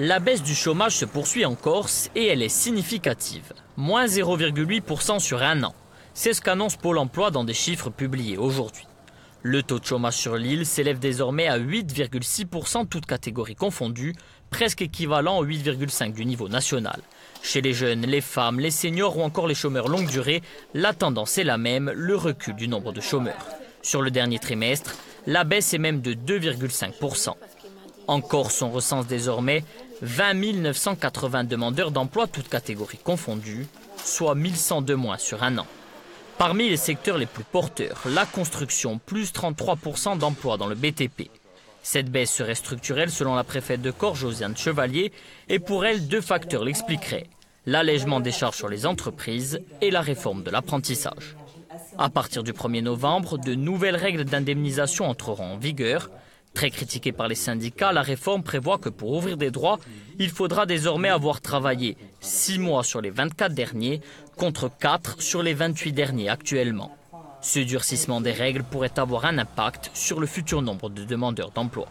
La baisse du chômage se poursuit en Corse et elle est significative. Moins 0,8% sur un an. C'est ce qu'annonce Pôle emploi dans des chiffres publiés aujourd'hui. Le taux de chômage sur l'île s'élève désormais à 8,6% toutes catégories confondues, presque équivalent au 8,5% du niveau national. Chez les jeunes, les femmes, les seniors ou encore les chômeurs longue durée, la tendance est la même, le recul du nombre de chômeurs. Sur le dernier trimestre, la baisse est même de 2,5%. En Corse, on recense désormais 20 980 demandeurs d'emploi, toutes catégories confondues, soit 1100 de moins sur un an. Parmi les secteurs les plus porteurs, la construction, plus 33% d'emplois dans le BTP. Cette baisse serait structurelle selon la préfète de Corse, Josiane Chevalier, et pour elle, deux facteurs l'expliqueraient. L'allègement des charges sur les entreprises et la réforme de l'apprentissage. À partir du 1er novembre, de nouvelles règles d'indemnisation entreront en vigueur. Très critiquée par les syndicats, la réforme prévoit que pour ouvrir des droits, il faudra désormais avoir travaillé 6 mois sur les 24 derniers contre 4 sur les 28 derniers actuellement. Ce durcissement des règles pourrait avoir un impact sur le futur nombre de demandeurs d'emploi.